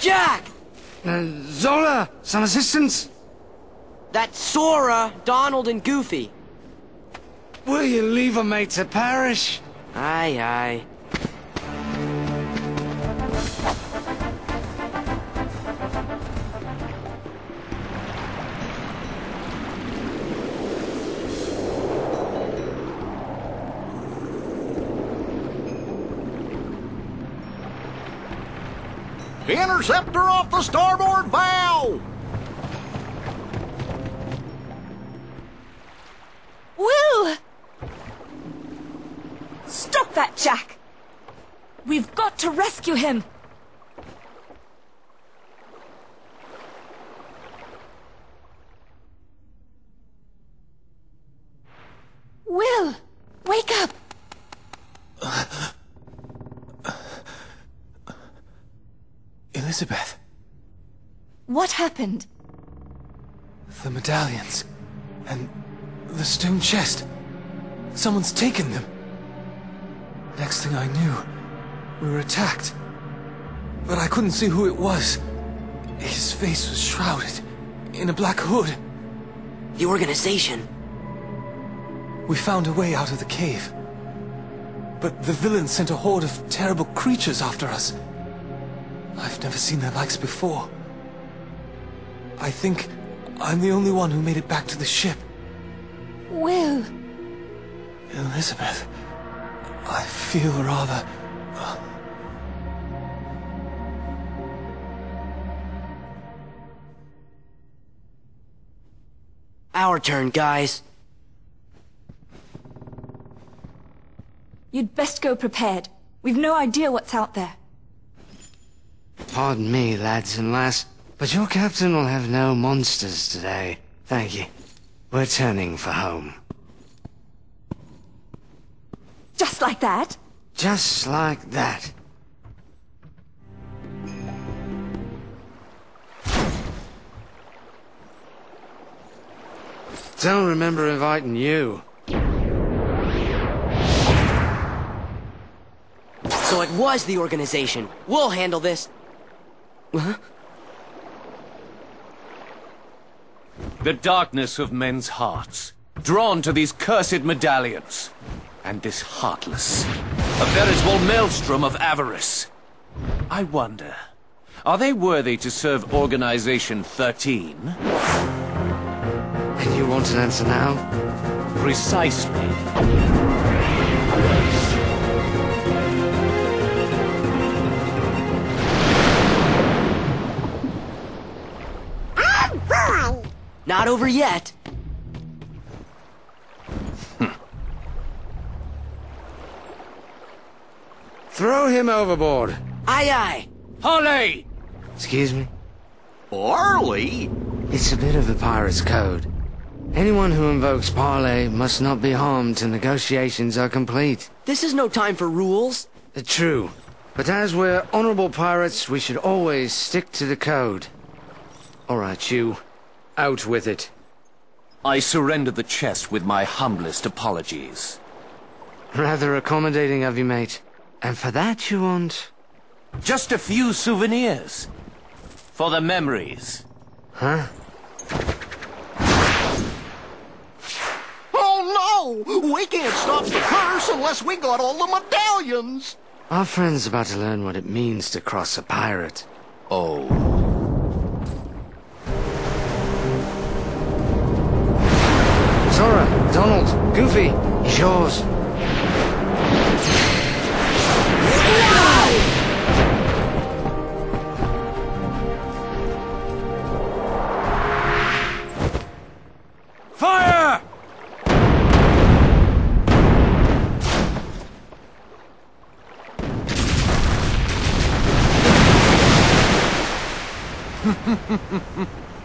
Jack! Uh, Sora, some assistance? That's Sora, Donald, and Goofy. Will you leave a mate to perish? Aye, aye. Interceptor off the starboard bow! Will! Stop that, Jack! We've got to rescue him! Elizabeth, What happened? the medallions, and the stone chest. Someone's taken them. Next thing I knew, we were attacked. But I couldn't see who it was. His face was shrouded in a black hood. The organization. We found a way out of the cave. But the villains sent a horde of terrible creatures after us. I've never seen their likes before. I think I'm the only one who made it back to the ship. Will! Elizabeth, I feel rather... uh, Our turn, guys. You'd best go prepared. We've no idea what's out there. Pardon me, lads and lass, but your captain will have no monsters today. Thank you. We're turning for home. Just like that? Just like that. Don't remember inviting you. So it was the organization. We'll handle this. Huh? The darkness of men's hearts, drawn to these cursed medallions, and this heartless, a veritable maelstrom of avarice. I wonder, are they worthy to serve Organization 13? And you want an answer now? Precisely. Not over yet. Throw him overboard. Aye, aye. Holly! Excuse me? Parley? It's a bit of the pirate's code. Anyone who invokes parley must not be harmed till negotiations are complete. This is no time for rules. Uh, True. But as we're honorable pirates, we should always stick to the code. All right, you. Out with it. I surrender the chest with my humblest apologies. Rather accommodating of you, mate. And for that you want... Just a few souvenirs. For the memories. Huh? Oh no! We can't stop the curse unless we got all the medallions! Our friend's about to learn what it means to cross a pirate. Oh. Donald, Goofy, is yours. Ha, ha, ha, ha, ha.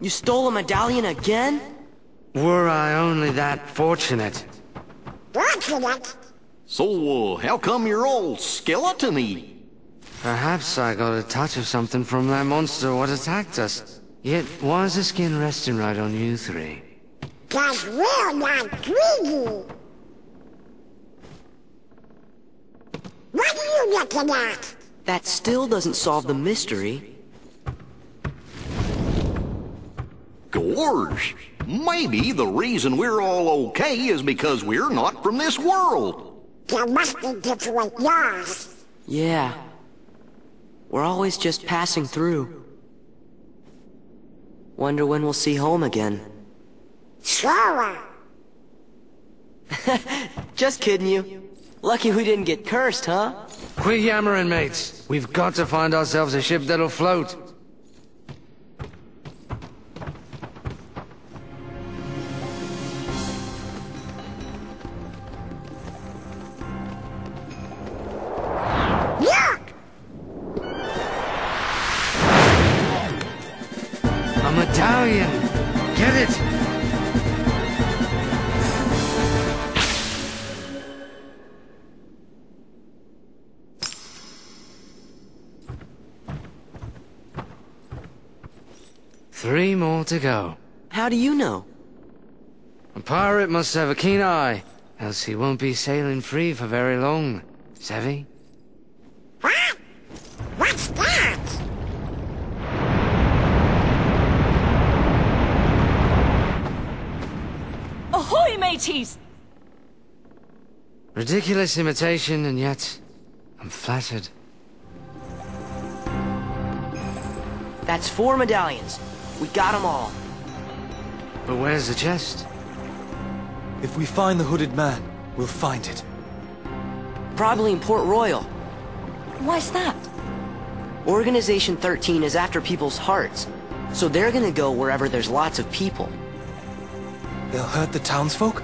You stole a medallion again? Were I only that fortunate? So, uh, how come you're all skeleton-y? Perhaps I got a touch of something from that monster what attacked us. Yet, why is the skin resting right on you three? Cause we're not greedy. What are you looking at? That still doesn't solve the mystery. Gorge. Maybe the reason we're all okay is because we're not from this world. There must be different laws. Yeah. We're always just passing through. Wonder when we'll see home again. Sure. Just kidding you. Lucky we didn't get cursed, huh? Quit yammering, mates. We've got to find ourselves a ship that'll float. Three more to go. How do you know? A pirate must have a keen eye, else he won't be sailing free for very long. Savvy? What? What's that? Ahoy, mateys! Ridiculous imitation, and yet I'm flattered. That's four medallions. We got them all. But where's the chest? If we find the hooded man, we'll find it. Probably in Port Royal. Why's that? Organization 13 is after people's hearts. So they're gonna go wherever there's lots of people. They'll hurt the townsfolk?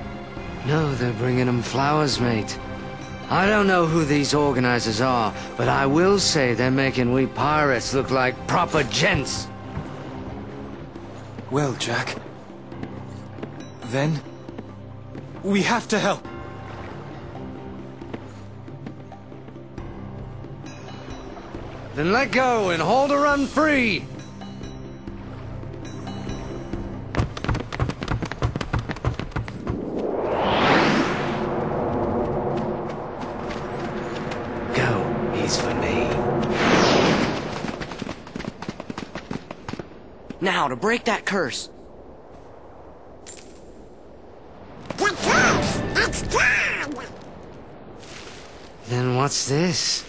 No, they're bringing them flowers, mate. I don't know who these organizers are, but I will say they're making we pirates look like proper gents. Well, Jack. Then... We have to help. Then let go and hold her run free! Now, to break that curse. The curse! It's gone! Then what's this?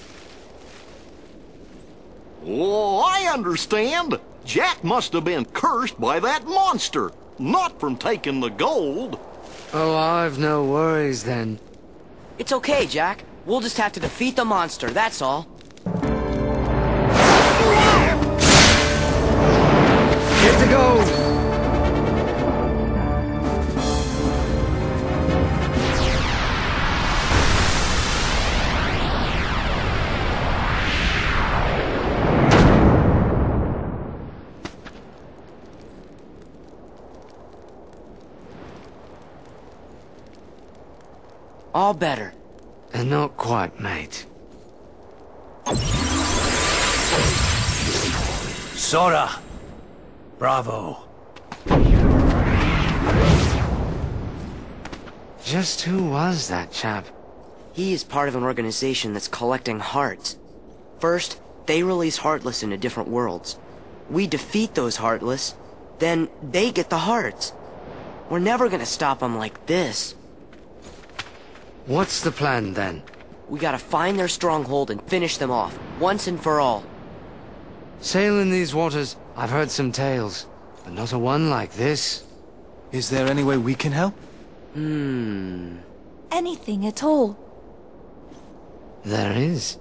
Oh, I understand. Jack must have been cursed by that monster, not from taking the gold. Oh, I've no worries then. It's okay, Jack. We'll just have to defeat the monster, that's all. Get! All better. And not quite, mate. Sora! Bravo! Just who was that chap? He is part of an organization that's collecting hearts. First, they release Heartless into different worlds. We defeat those Heartless, then they get the hearts. We're never gonna stop them like this. What's the plan then? We gotta find their stronghold and finish them off, once and for all. Sail in these waters, I've heard some tales, but not a one like this. Is there any way we can help? Hmm. Anything at all. There is.